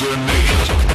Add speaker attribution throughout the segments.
Speaker 1: Hallucinate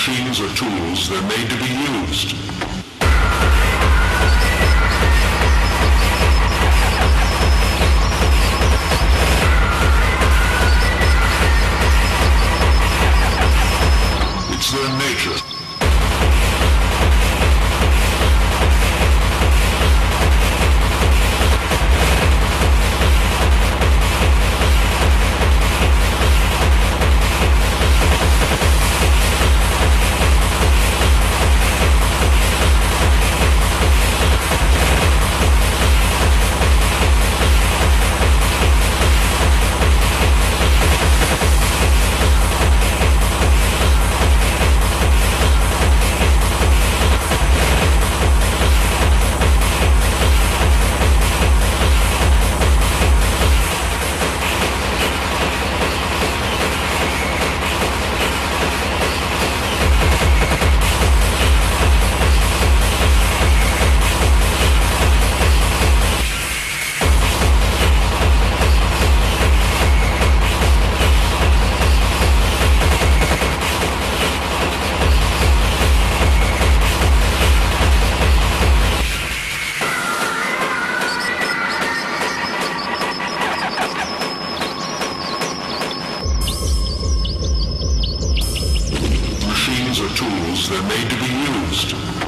Speaker 1: Machines or tools. They're made to be used. Tools. They're made to be used.